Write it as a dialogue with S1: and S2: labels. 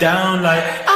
S1: down like